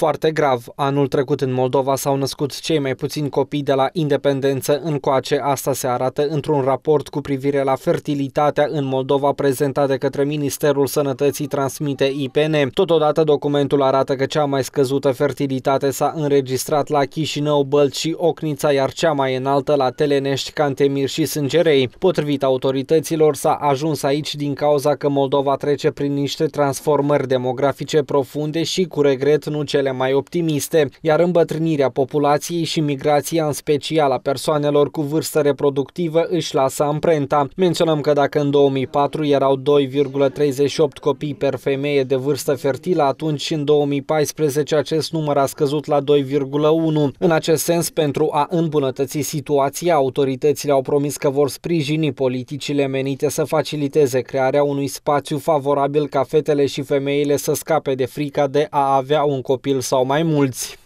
Foarte grav, anul trecut în Moldova s-au născut cei mai puțini copii de la independență încoace. Asta se arată într-un raport cu privire la fertilitatea în Moldova prezentat de către Ministerul Sănătății transmite IPN. Totodată documentul arată că cea mai scăzută fertilitate s-a înregistrat la Chișinău, Bălți și Ocnița, iar cea mai înaltă la Telenești, Cantemir și Sângerei. Potrivit autorităților s-a ajuns aici din cauza că Moldova trece prin niște transformări demografice profunde și cu regret nu cele cele mai optimiste, iar îmbătrânirea populației și migrația în special a persoanelor cu vârstă reproductivă își lasă amprenta. Menționăm că dacă în 2004 erau 2,38 copii per femeie de vârstă fertilă, atunci în 2014 acest număr a scăzut la 2,1. În acest sens, pentru a îmbunătăți situația, autoritățile au promis că vor sprijini politicile menite să faciliteze crearea unui spațiu favorabil ca fetele și femeile să scape de frica de a avea un copil sau mai mulți.